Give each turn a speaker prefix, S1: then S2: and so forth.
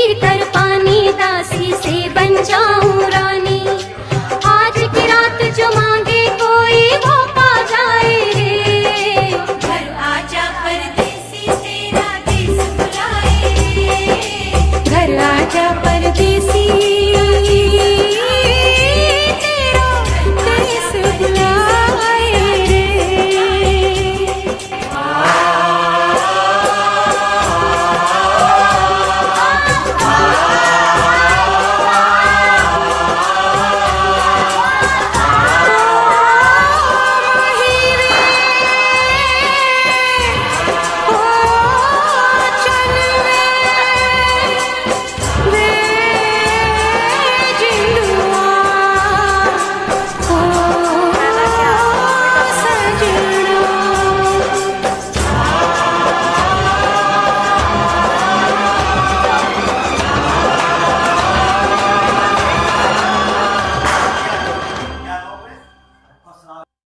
S1: ಶ್ರೀತರು